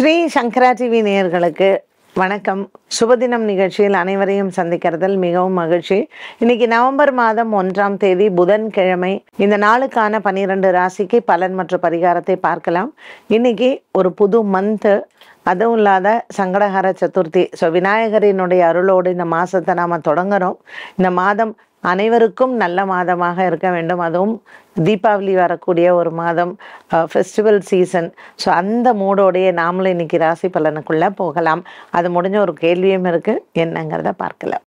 ஸ்ரீ சங்கரா TV நேயர்களுக்கு வணக்கம். சுபதினம் நிகழ்ச்சியில் அனைவரையும் சந்திக்கிறதில் மிகவும் மகிழ்ச்சி. இன்னைக்கு நவம்பர் மாதம் ஒன்றாம் தேதி புதன்கிழமை. இந்த நாளுக்கான பன்னிரண்டு ராசிக்கு பலன் மற்றும் பரிகாரத்தை பார்க்கலாம். இன்னைக்கு ஒரு புது மந்த்து அதுவும் இல்லாத சங்கடஹர சதுர்த்தி. ஸோ விநாயகரினுடைய அருளோடு இந்த மாதத்தை நாம் தொடங்குறோம். இந்த மாதம் அனைவருக்கும் நல்ல மாதமாக இருக்க வேண்டும். அதுவும் தீபாவளி வரக்கூடிய ஒரு மாதம் ஃபெஸ்டிவல் சீசன் ஸோ அந்த மூடோடைய நாமளும் இன்னைக்கு ராசி பலனுக்குள்ளே போகலாம். அது முடிஞ்ச ஒரு கேள்வியும் இருக்குது என்னங்கிறத பார்க்கலாம்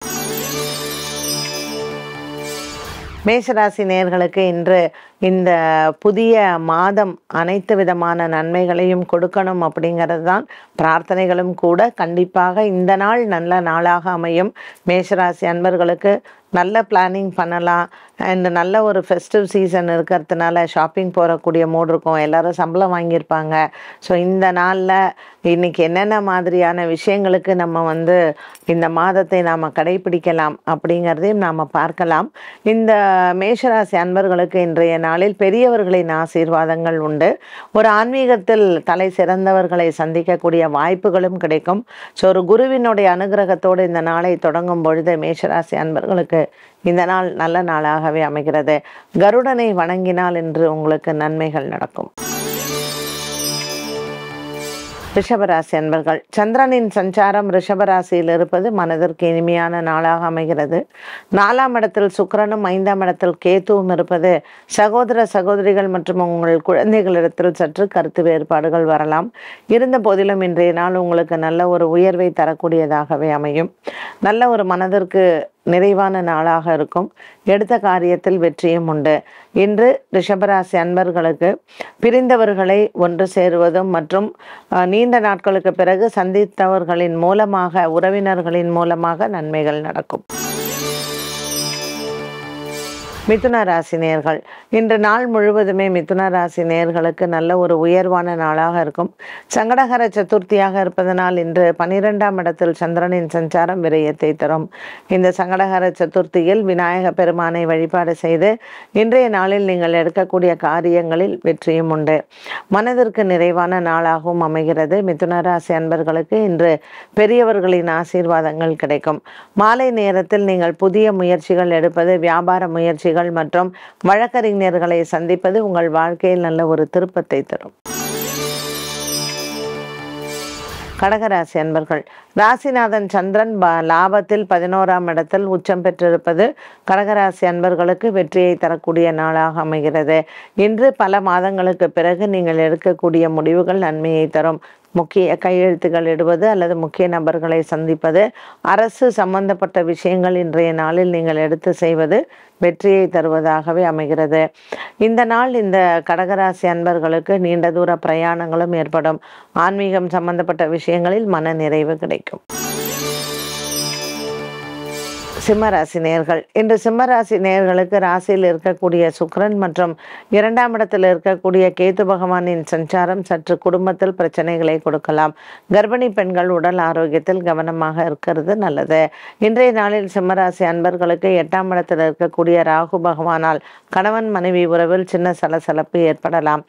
மேஷராசி நேர்களுக்கு இன்று இந்த புதிய மாதம் அனைத்து விதமான நன்மைகளையும் கொடுக்கணும் அப்படிங்கிறது தான் பிரார்த்தனைகளும் கூட. கண்டிப்பாக இந்த நாள் நல்ல நாளாக அமையும். மேஷராசி அன்பர்களுக்கு நல்ல பிளானிங் பண்ணலாம். அண்ட் நல்ல ஒரு ஃபெஸ்டிவ் சீசன் இருக்கிறதுனால ஷாப்பிங் போகக்கூடிய மூடு இருக்கும். எல்லாரும் சம்பளம் வாங்கியிருப்பாங்க. ஸோ இந்த நாளில் இன்னைக்கு என்னென்ன மாதிரியான விஷயங்களுக்கு நம்ம வந்து இந்த மாதத்தை நாம் கடைபிடிக்கலாம் அப்படிங்கிறதையும் நாம் பார்க்கலாம். இந்த மேஷராசி அன்பர்களுக்கு இன்றைய நாளில் பெரியவர்களின் ஆசீர்வாதங்கள் உண்டு. ஒரு ஆன்மீகத்தில் தலை சிறந்தவர்களை சந்திக்கக்கூடிய வாய்ப்புகளும் கிடைக்கும். ஸோ ஒரு குருவினுடைய அனுகிரகத்தோடு இந்த நாளை தொடங்கும் பொழுது மேஷராசி அன்பர்களுக்கு இந்த நாள் நல்ல நாளாகவே அமைகிறது. கருடனை வணங்கினால் என்று உங்களுக்கு நன்மைகள் நடக்கும். ரிஷபராசி அன்பர்கள் சந்திரனின் சஞ்சாரம் ரிஷபராசியில் இருப்பது மனதிற்கு இனிமையான நாளாக அமைகிறது. நாலாம் இடத்தில் சுக்கிரனும் ஐந்தாம் இடத்தில் கேத்துவும் இருப்பது சகோதர சகோதரிகள் மற்றும் உங்கள் குழந்தைகளிடத்தில் சற்று கருத்து வேறுபாடுகள் வரலாம். இருந்த போதிலும் இன்றைய நாள் உங்களுக்கு நல்ல ஒரு உயர்வை தரக்கூடியதாகவே அமையும். நல்ல ஒரு மனதிற்கு நிறைவான நாளாக இருக்கும். எடுத்த காரியத்தில் வெற்றியும் உண்டு. இன்று ரிஷபராசி அன்பர்களுக்கு பிரிந்தவர்களை ஒன்று சேருவதும் மற்றும் நீண்ட நாட்களுக்கு பிறகு சந்தித்தவர்களின் மூலமாக உறவினர்களின் மூலமாக நன்மைகள் நடக்கும். மிதுன ராசி நேர்கள். இன்று நாள் முழுவதுமே மிதுன ராசி நேர்களுக்கு நல்ல ஒரு உயர்வான நாளாக இருக்கும். சங்கடகர சதுர்த்தியாக இருப்பதனால் இன்று பனிரெண்டாம் இடத்தில் சந்திரனின் சஞ்சாரம் விரயத்தை தரும். இந்த சங்கடகர சதுர்த்தியில் விநாயக பெருமானை வழிபாடு செய்து இன்றைய நாளில் நீங்கள் எடுக்கக்கூடிய காரியங்களில் வெற்றியும் உண்டு. மனதிற்கு நிறைவான நாளாகவும் அமைகிறது. மிதுன ராசி அன்பர்களுக்கு இன்று பெரியவர்களின் ஆசீர்வாதங்கள் கிடைக்கும். மாலை நேரத்தில் நீங்கள் புதிய முயற்சிகள் எடுப்பது வியாபார முயற்சிகள் மற்றும் வழக்கறிஞர்களை சந்திப்பது உங்கள் வாழ்க்கையில் நல்ல ஒரு திருப்பத்தை தரும். கடகராசி அன்பர்கள் ராசிநாதன் சந்திரன் லாபத்தில் பதினோராம் இடத்தில் உச்சம் பெற்றிருப்பது கடகராசி அன்பர்களுக்கு வெற்றியை தரக்கூடிய நாளாக அமைகிறது. இன்று பல மாதங்களுக்கு பிறகு நீங்கள் எடுக்கக்கூடிய முடிவுகள் நன்மையை தரும். முக்கிய கையெழுத்துகள் இடுவது அல்லது முக்கிய நபர்களை சந்திப்பது அரசு சம்பந்தப்பட்ட விஷயங்கள் இன்றைய நாளில் நீங்கள் எடுத்து செய்வது வெற்றியை தருவதாகவே அமைகிறது. இந்த நாள் இந்த கடகராசி அன்பர்களுக்கு நீண்ட தூர பிரயாணங்களும் ஏற்படும். ஆன்மீகம் சம்பந்தப்பட்ட விஷயங்களில் மன நிறைவு கிடைக்கும். சிம்மராசி நேர்கள். இன்று சிம்மராசி நேர்களுக்கு ராசியில் இருக்கக்கூடிய சுக்ரன் மற்றும் இரண்டாம் இடத்தில் இருக்கக்கூடிய கேது பகவானின் சஞ்சாரம் சற்று குடும்பத்தில் பிரச்சனைகளை கொடுக்கலாம். கர்ப்பிணி பெண்கள் உடல் ஆரோக்கியத்தில் கவனமாக இருக்கிறது நல்லது. இன்றைய நாளில் சிம்மராசி அன்பர்களுக்கு எட்டாம் இடத்தில் இருக்கக்கூடிய ராகு பகவானால் கணவன் மனைவி உறவில் சின்ன சலசலப்பு ஏற்படலாம்.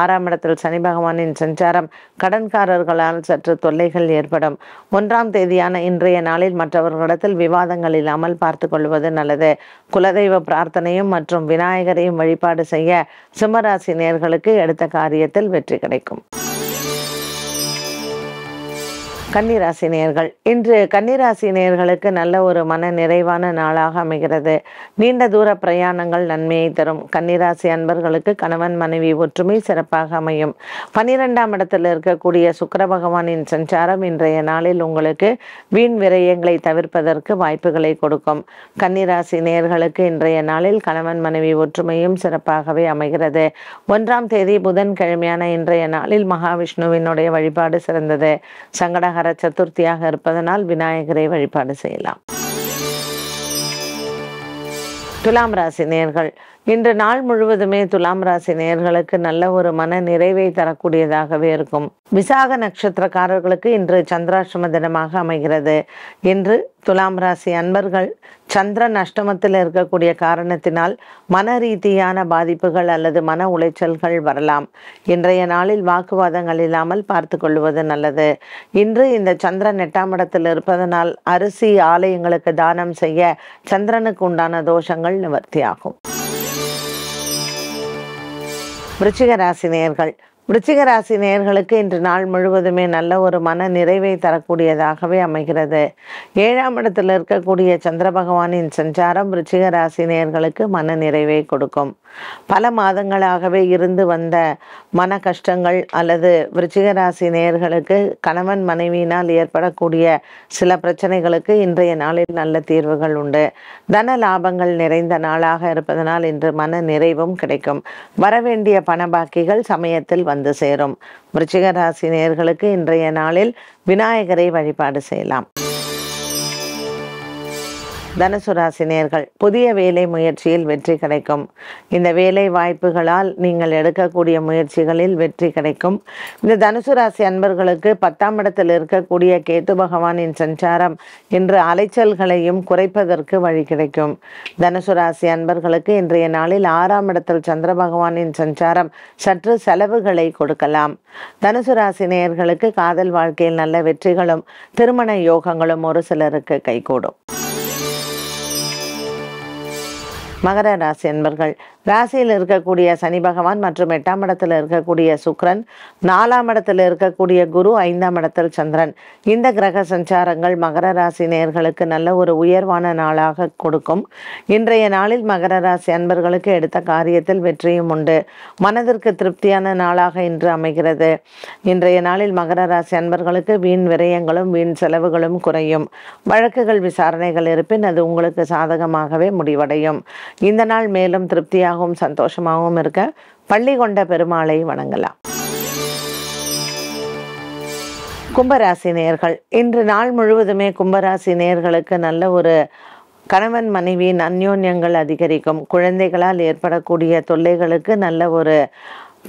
ஆறாம் இடத்தில் சனி பகவானின் சஞ்சாரம் கடன்காரர்களால் சற்று தொல்லைகள் ஏற்படும். ஒன்றாம் தேதியான இன்றைய நாளில் மற்றவர்களிடத்தில் விவாதங்களில் இல்லாமல் பார்த்து கொள்வது நல்லது. குலதெய்வ பிரார்த்தனையும் மற்றும் விநாயகரையும் வழிபாடு செய்ய சிம்மராசி நேர்களுக்கு எடுத்த காரியத்தில் வெற்றி கிடைக்கும். கன்னிராசி நேர்கள் இன்று கன்னிராசி நேர்களுக்கு நல்ல ஒரு மன நிறைவான நாளாக அமைகிறது. நீண்ட தூர பிரயாணங்கள் நன்மையை தரும். கன்னிராசி அன்பர்களுக்கு கணவன் மனைவி ஒற்றுமை சிறப்பாக அமையும். பனிரெண்டாம் இடத்தில் இருக்கக்கூடிய சுக்கர பகவானின் சஞ்சாரம் இன்றைய நாளில் உங்களுக்கு வீண் விரயங்களை தவிர்ப்பதற்கு வாய்ப்புகளை கொடுக்கும். கன்னிராசி நேர்களுக்கு இன்றைய நாளில் கணவன் மனைவி ஒற்றுமையும் சிறப்பாகவே அமைகிறது. ஒன்றாம் தேதி புதன்கிழமையான இன்றைய நாளில் மகாவிஷ்ணுவினுடைய வழிபாடு சிறந்தது. வார சதுர்த்தியாக இருப்பதனால் விநாயகரை வழிபாடு செய்யலாம். துலாம் ராசி நேர்கள் இன்று நாள் முழுவதுமே துலாம் ராசி நேயர்களுக்கு நல்ல ஒரு மன நிறைவை தரக்கூடியதாகவே இருக்கும். விசாக நட்சத்திரக்காரர்களுக்கு இன்று சந்திராஷ்டம தினமாக அமைகிறது. இன்று துலாம் ராசி அன்பர்கள் சந்திரன் அஷ்டமத்தில் இருக்கக்கூடிய காரணத்தினால் மன ரீதியான பாதிப்புகள் அல்லது மன உளைச்சல்கள் வரலாம். இன்றைய நாளில் வாக்குவாதங்கள் இல்லாமல் பார்த்து கொள்வது நல்லது. இன்று இந்த சந்திரன் எட்டாம் இடத்தில் இருப்பதனால் அரிசி ஆலயங்களுக்கு தானம் செய்ய சந்திரனுக்கு உண்டான தோஷங்கள் நிவர்த்தியாகும். விருச்சிக ராசி நேயர்கள் ராசி நேயர்களுக்கு இன்று நாள் முழுவதுமே நல்ல ஒரு மன நிறைவை தரக்கூடியதாகவே அமைகிறது. ஏழாம் இடத்தில் இருக்கக்கூடிய சந்திர பகவானின் சஞ்சாரம் விருச்சிக ராசி நேயர்களுக்கு மன நிறைவை கொடுக்கும். பல மாதங்களாகவே இருந்து வந்த மன கஷ்டங்கள் அல்லது விருச்சிக ராசி கணவன் மனைவியினால் ஏற்படக்கூடிய சில பிரச்சனைகளுக்கு இன்றைய நாளில் நல்ல தீர்வுகள் உண்டு. தன லாபங்கள் நிறைந்த நாளாக இருப்பதனால் இன்று மன நிறைவும் கிடைக்கும். வரவேண்டிய பண பாக்கிகள் சமயத்தில் வந்து சேரும். விருச்சிக ராசி நேர்களுக்கு இன்றைய நாளில் விநாயகரை வழிபாடு செய்யலாம். தனுசு புதிய வேலை முயற்சியில் வெற்றி கிடைக்கும். இந்த வேலை வாய்ப்புகளால் நீங்கள் எடுக்கக்கூடிய முயற்சிகளில் வெற்றி கிடைக்கும். இந்த தனுசு ராசி அன்பர்களுக்கு பத்தாம் இடத்தில் இருக்கக்கூடிய கேத்து பகவானின் சஞ்சாரம் இன்று அலைச்சல்களையும் குறைப்பதற்கு வழி கிடைக்கும். தனுசு ராசி அன்பர்களுக்கு இன்றைய நாளில் ஆறாம் இடத்தில் சந்திர பகவானின் சஞ்சாரம் சற்று செலவுகளை கொடுக்கலாம். தனுசு ராசி நேயர்களுக்கு காதல் வாழ்க்கையில் நல்ல வெற்றிகளும் திருமண யோகங்களும் ஒரு சிலருக்கு கைகூடும். மகர ராசி என்பர்கள் ராசியில் இருக்கக்கூடிய சனி பகவான் மற்றும் எட்டாம் இடத்தில் இருக்கக்கூடிய சுக்ரன் நாலாம் இடத்தில் இருக்கக்கூடிய குரு ஐந்தாம் இடத்தில் சந்திரன். இந்த கிரக சஞ்சாரங்கள் மகர ராசி நேர்களுக்கு நல்ல ஒரு உயர்வான நாளாக கொடுக்கும். இன்றைய நாளில் மகர ராசி அன்பர்களுக்கு எடுத்த காரியத்தில் வெற்றியும் உண்டு. மனதிற்கு திருப்தியான நாளாக இன்று அமைகிறது. இன்றைய நாளில் மகர ராசி அன்பர்களுக்கு வீண் விரயங்களும் வீண் செலவுகளும் குறையும். வழக்குகள் விசாரணைகள் இருப்பின் அது உங்களுக்கு சாதகமாகவே முடிவடையும். இந்த நாள் மேலும் திருப்தியாக திருப்தியாகவும் சந்தோஷமாகவும் இருக்க பள்ளி கொண்ட பெருமாளை வணங்கலாம். கும்பராசி நேயர்கள் இன்று நாள் முழுவதுமே கும்பராசி நேயர்களுக்கு நல்ல ஒரு கணவன் மனைவியின் அந்யோன்யங்கள் அதிகரிக்கும். குழந்தைகளால் ஏற்படக்கூடிய தொல்லைகளுக்கு நல்ல ஒரு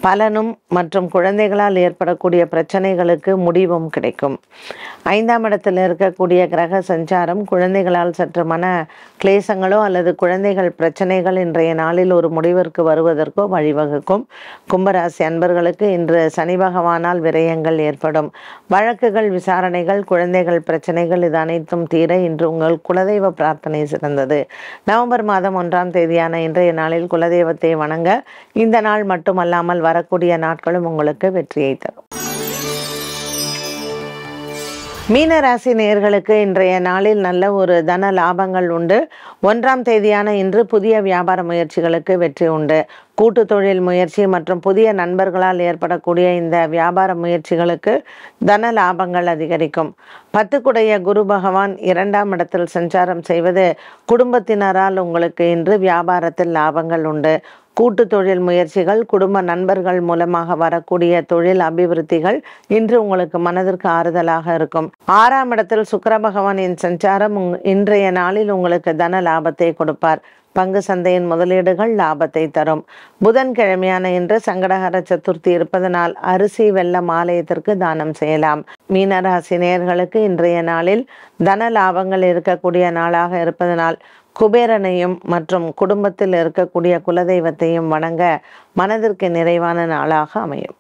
பலனும் மற்றும் குழந்தைகளால் ஏற்படக்கூடிய பிரச்சனைகளுக்கு முடிவும் கிடைக்கும். ஐந்தாம் இடத்தில் இருக்கக்கூடிய கிரக சஞ்சாரம் குழந்தைகளால் சற்று மன கிளேசங்களோ அல்லது குழந்தைகள் பிரச்சனைகள் இன்றைய நாளில் ஒரு முடிவிற்கு வருவதற்கோ வழிவகுக்கும். கும்பராசி அன்பர்களுக்கு இன்று சனி பகவானால் விரயங்கள் ஏற்படும். வழக்குகள் விசாரணைகள் குழந்தைகள் பிரச்சனைகள் இது அனைத்தும் தீர இன்று உங்கள் குலதெய்வ பிரார்த்தனை சிறந்தது. நவம்பர் மாதம் ஒன்றாம் தேதியான இன்றைய நாளில் குலதெய்வத்தை வணங்க இந்த நாள் மட்டுமல்லாமல் வரக்கூடிய நாட்களும் உங்களுக்கு வெற்றியை தரும். மீனராசி நேயர்களுக்கு இன்றைய நாளில் நல்ல ஒரு தன லாபங்கள் உண்டு. ஒன்றாம் தேதியான இன்று புதிய வியாபார முயற்சிகளுக்கு வெற்றி உண்டு. கூட்டு தொழில் முயற்சி மற்றும் புதிய நண்பர்களால் ஏற்படக்கூடிய இந்த வியாபார முயற்சிகளுக்கு தன லாபங்கள் அதிகரிக்கும். பத்துக்குடைய குரு பகவான் இரண்டாம் இடத்தில் சஞ்சாரம் செய்வது குடும்பத்தினரால் உங்களுக்கு இன்று வியாபாரத்தில் லாபங்கள் உண்டு. கூட்டு தொழில் முயற்சிகள் குடும்ப நண்பர்கள் மூலமாக வரக்கூடிய தொழில் அபிவிருத்திகள் இன்று உங்களுக்கு மனதிற்கு ஆறுதலாக இருக்கும். ஆறாம் இடத்தில் சுக்கர பகவானின் சஞ்சாரம் உங்- இன்றைய நாளில் உங்களுக்கு தன லாபத்தை கொடுப்பார். பங்கு சந்தையின் முதலீடுகள் லாபத்தை தரும். புதன்கிழமையான இன்று சங்கடகர சதுர்த்தி இருப்பதனால் அரிசி வெள்ளம் ஆலயத்திற்கு தானம் செய்யலாம். மீனராசி நேர்களுக்கு இன்றைய நாளில் தன லாபங்கள் இருக்கக்கூடிய நாளாக இருப்பதனால் குபேரனையும் மற்றும் குடும்பத்தில் இருக்கக்கூடிய குலதெய்வத்தையும் வணங்க மனதிற்கு நிறைவான நாளாக அமையும்.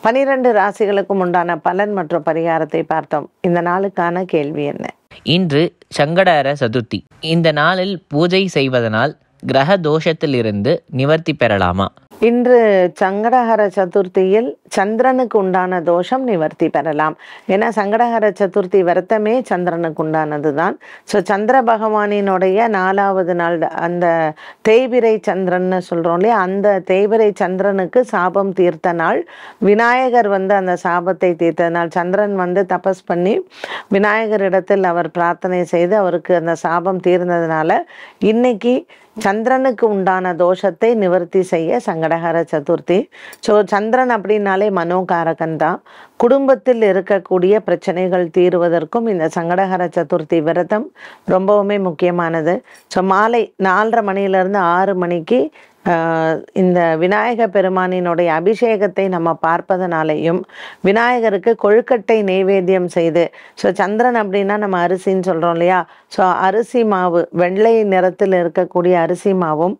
பனிரெண்டு ராசிகளுக்கும் உண்டான பலன் மற்றும் பரிகாரத்தை பார்த்தோம். இந்த நாளுக்கான கேள்வி என்ன? இன்று சங்கடஹர சதுர்த்தி. இந்த நாளில் பூஜை செய்வதனால் கிரக தோஷத்திலிருந்து நிவர்த்தி பெறலாமா? இன்று சங்கடஹர சதுர்த்தியில் சந்திரனுக்கு உண்டான தோஷம் நிவர்த்தி பெறலாம். ஏன்னா சங்கடஹர சதுர்த்தி விரதமே சந்திரனுக்கு உண்டானது தான் ஸோ சந்திர பகவானினுடைய நாலாவது நாள் அந்த தேய்பிரை சந்திரன்னு சொல்கிறோம் இல்லையா? அந்த தேய்பிரை சந்திரனுக்கு சாபம் தீர்த்த நாள். விநாயகர் வந்து அந்த சாபத்தை தீர்த்த நாள் சந்திரன் வந்து தபஸ் பண்ணி விநாயகரிடத்தில் அவர் பிரார்த்தனை செய்து அவருக்கு அந்த சாபம் தீர்ந்ததுனால இன்னைக்கு சந்திரனுக்கு உண்டான தோஷத்தை நிவர்த்தி செய்ய சங்கடகர சதுர்த்தி. ஸோ சந்திரன் அப்படின்னாலே மனோகாரகன் தான். குடும்பத்தில் இருக்கக்கூடிய பிரச்சனைகள் தீருவதற்கும் இந்த சங்கடகர சதுர்த்தி விரதம் ரொம்பவுமே முக்கியமானது. ஸோ மாலை நாலரை மணியிலேருந்து ஆறு மணிக்கு இந்த விநாயக பெருமானினுடைய அபிஷேகத்தை நம்ம பார்ப்பதனாலேயும் விநாயகருக்கு கொழுக்கட்டை நெய்வேத்தியம் செய்து ஸோ சந்திரன் அப்படின்னா நம்ம அரிசின்னு சொல்கிறோம் இல்லையா? ஸோ அரிசி மாவு வெள்ளை நிறத்தில் இருக்கக்கூடிய அரிசி மாவும்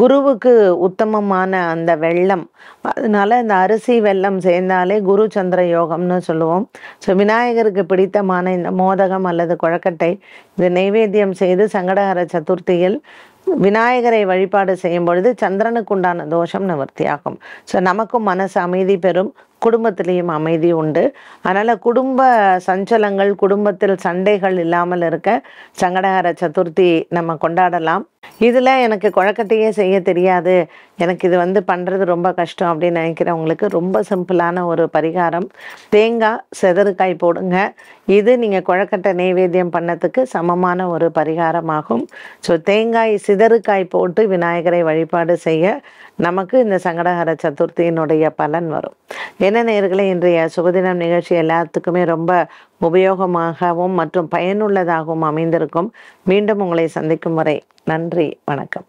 குருவுக்கு உத்தமமான அந்த வெள்ளம். அதனால இந்த அரிசி வெள்ளம் சேர்ந்தாலே குரு சந்திர யோகம்னு சொல்லுவோம். ஸோ விநாயகருக்கு பிடித்தமான இந்த மோதகம் அல்லது குழக்கட்டை இது நெய்வேத்தியம் செய்து சங்கடகர சதுர்த்தியில் விநாயகரை வழிபாடு செய்யும் பொழுது சந்திரனுக்கு உண்டான தோஷம் நிவர்த்தியாகும். ஸோ நமக்கும் மனசு அமைதி பெறும். குடும்பத்திலையும் அமைதி உண்டு. அதனால் குடும்ப சஞ்சலங்கள் குடும்பத்தில் சண்டைகள் இல்லாமல் இருக்க சங்கடகார சதுர்த்தி நம்ம கொண்டாடலாம். இதில் எனக்கு குழக்கட்டையே செய்ய தெரியாது. எனக்கு இது வந்து பண்ணுறது ரொம்ப கஷ்டம் அப்படின்னு நினைக்கிறவங்களுக்கு ரொம்ப சிம்பிளான ஒரு பரிகாரம். தேங்காய் செதறுக்காய் போடுங்க. இது நீங்கள் குழக்கட்டை நெய்வேத்தியம் பண்ணத்துக்கு சமமான ஒரு பரிகாரமாகும். ஸோ தேங்காய் சிதறுக்காய் போட்டு விநாயகரை வழிபாடு செய்ய நமக்கு இந்த சங்கடகர சதுர்த்தியினுடைய பலன் வரும். என்ன நேர்களை இன்றைய சுகதினம் நிகழ்ச்சி எல்லாத்துக்குமே ரொம்ப உபயோகமாகவும் மற்றும் பயனுள்ளதாகவும் அமைந்திருக்கும். மீண்டும் உங்களை சந்திக்கும் வரை நன்றி வணக்கம்.